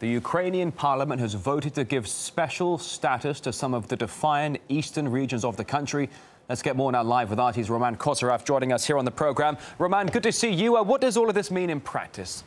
The Ukrainian parliament has voted to give special status to some of the defiant eastern regions of the country. Let's get more now live with RT's Roman Kosarev joining us here on the program. Roman, good to see you. Uh, what does all of this mean in practice?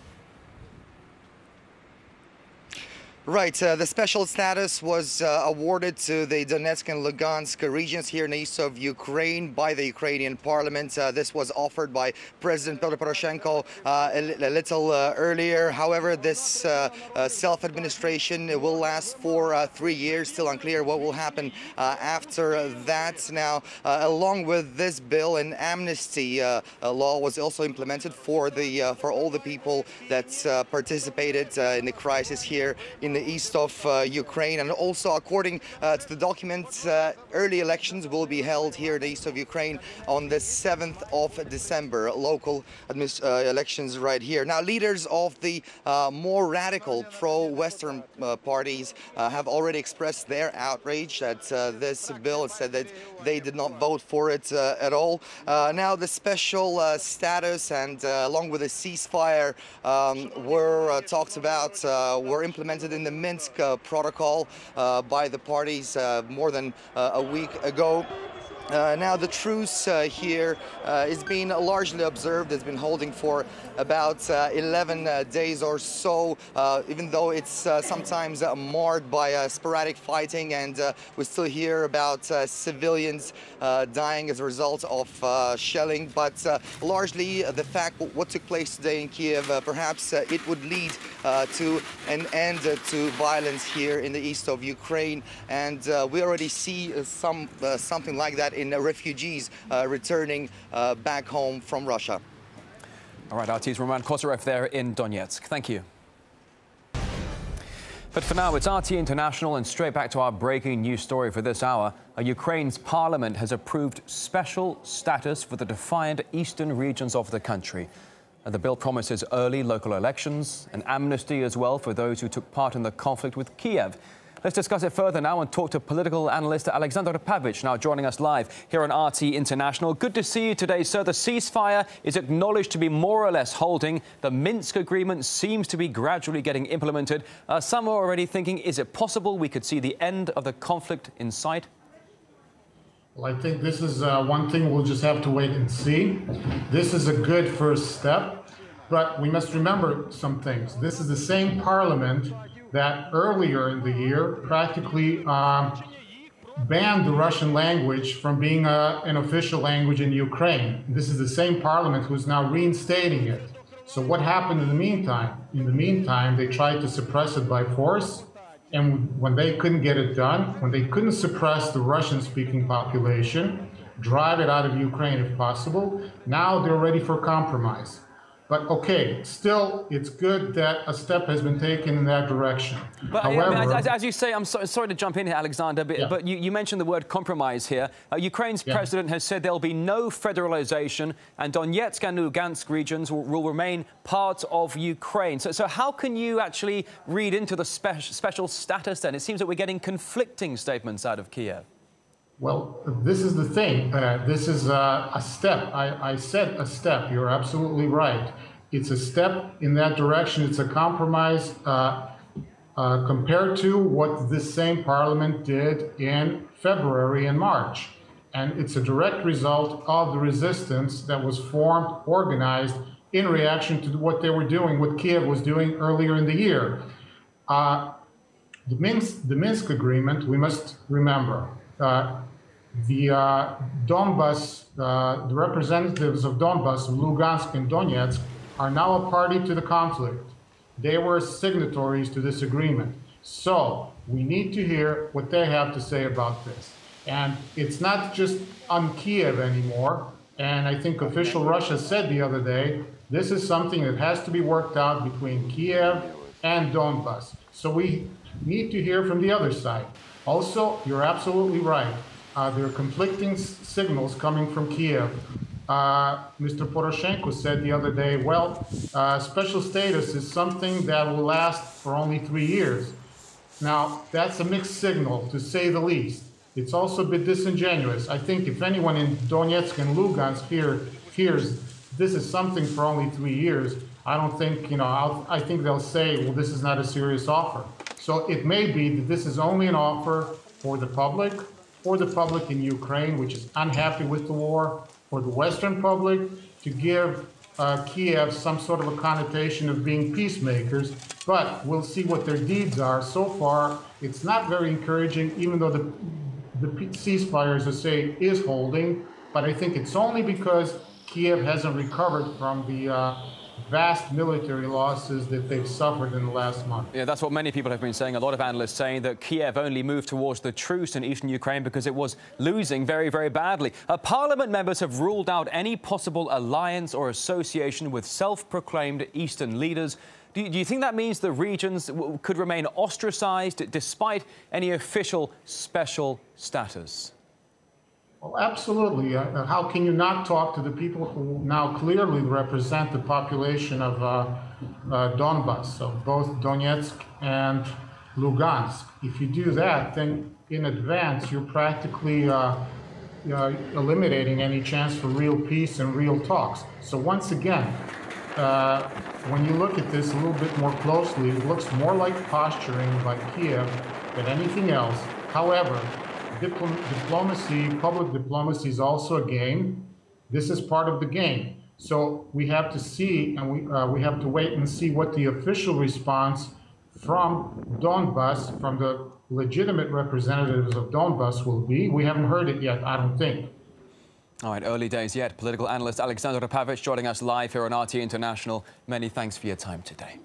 Right. Uh, the special status was uh, awarded to the Donetsk and Lugansk regions here in the east of Ukraine by the Ukrainian parliament. Uh, this was offered by President Petro Poroshenko uh, a, a, little uh, earlier. However, this uh, self-administration will last for three years. Still unclear what will happen after that. Now, along with this bill, an amnesty law was also implemented for the for all the people that participated in the crisis here in the east of uh, Ukraine. And also, according uh, to the documents, uh, early elections will be held here in the east of Ukraine on the 7th of December. Local uh, elections right here. Now, leaders of the uh, more radical pro-Western uh, parties have already expressed their outrage at this bill and said that they did not vote for it at all. now, the special status and along with the ceasefire um, were talked about, were implemented in the Minsk uh, protocol uh, by the parties uh, more than a week ago. Uh, now, the truce uh, here uh, is being largely observed. It's been holding for about uh, 11 uh, days or so, uh, even though it's sometimes marred by sporadic fighting, and we still hear about civilians dying as a result of shelling. But largely, the fact what took place today in Kiev, perhaps it would lead to an end to violence here in the east of Ukraine, and we already see some something like that in refugees uh, returning uh, back home from Russia. All right, RT's Roman Kosarev there in Donetsk. Thank you. But for now, it's RT International and straight back to our breaking news story for this hour. Ukraine's parliament has approved special status for the defiant eastern regions of the country. The bill promises early local elections, an amnesty as well for those who took part in the conflict with Kiev. Let's discuss it further now and talk to political analyst Alexander Pavic, now joining us live here on RT International. Good to see you today, sir. The ceasefire is acknowledged to be more or less holding. The Minsk agreement seems to be gradually getting implemented. Uh, some are already thinking, is it possible we could see the end of the conflict in sight? Well, I think this is uh, one thing we'll just have to wait and see. This is a good first step, but we must remember some things. This is the same parliament that earlier in the year practically um, banned the Russian language from being a, uh, an official language in Ukraine. This is the same parliament who's now reinstating it. So what happened in the meantime? In the meantime, they tried to suppress it by force. And when they couldn't get it done, when they couldn't suppress the Russian speaking population, drive it out of Ukraine if possible, now they're ready for compromise. But okay, still, it's good that a step has been taken in that direction. But However, I mean, as, as, you say, I'm so, sorry to jump in here, Alexander, but, yeah. but you, you, mentioned the word compromise here. Uh, Ukraine's yeah. president has said there'll be no federalization, and Donetsk and Lugansk regions will, will remain part of Ukraine. So, so how can you actually read into the spe special status then? It seems that we're getting conflicting statements out of Kiev. Well, this is the thing. Uh, this is a, a step. I, I, said a step. You're absolutely right. It's a step in that direction. It's a compromise uh, uh, compared to what this same parliament did in February and March. And it's a direct result of the resistance that was formed, organized in reaction to what they were doing, what Kiev was doing earlier in the year. Uh, the Minsk, the Minsk agreement, we must remember, uh, the uh, Donbas, uh, the representatives of Donbas, Lugansk and Donetsk, are now a party to the conflict. They were signatories to this agreement. So we need to hear what they have to say about this. And it's not just on Kiev anymore. And I think official Russia said the other day, this is something that has to be worked out between Kiev and Donbas. So we need to hear from the other side. Also, you're absolutely right. Uh, there are conflicting signals coming from Kiev. Uh, Mr. Poroshenko said the other day, well, uh, special status is something that will last for only three years. Now, that's a mixed signal, to say the least. It's also a bit disingenuous. I think if anyone in Donetsk and Lugansk hear, hears this is something for only three years, I don't think, you know, I'll, I think they'll say, well, this is not a serious offer. So it may be that this is only an offer for the public, for the public in Ukraine, which is unhappy with the war, for the Western public, to give uh, Kiev some sort of a connotation of being peacemakers, but we'll see what their deeds are. So far, it's not very encouraging, even though the, the ceasefire, as I say, is holding. But I think it's only because Kiev hasn't recovered from the uh, vast military losses that they've suffered in the last month. Yeah, that's what many people have been saying. A lot of analysts saying that Kiev only moved towards the truce in eastern Ukraine because it was losing very, very badly. Uh, parliament members have ruled out any possible alliance or association with self-proclaimed eastern leaders. Do you, do you think that means the regions could remain ostracized despite any official special status? Well, absolutely. Uh, uh, how can you not talk to the people who now clearly represent the population of uh, uh, Donbas, so both Donetsk and Lugansk? If you do that, then in advance you're practically uh, uh, eliminating any chance for real peace and real talks. So once again, when you look at this a little bit more closely, it looks more like posturing by Kiev than anything else. However, diplomacy, public diplomacy is also a game. This is part of the game. So we have to see and we, uh, we have to wait and see what the official response from Donbass, from the legitimate representatives of Donbass will be. We haven't heard it yet, I don't think. All right, early days yet. Political analyst Alexander Rapavich joining us live here on RT International. Many thanks for your time today.